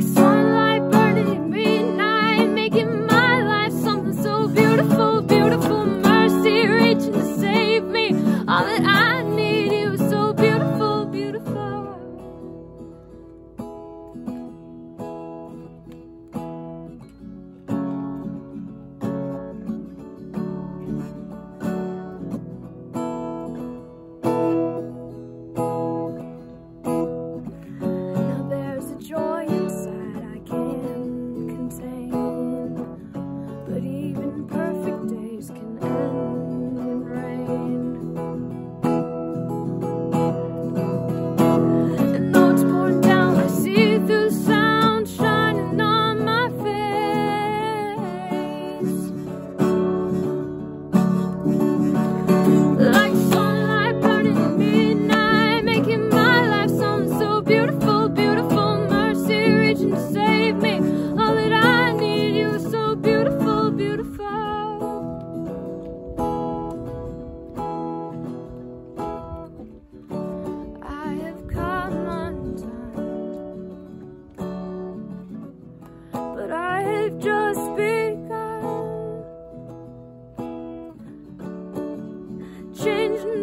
dark. and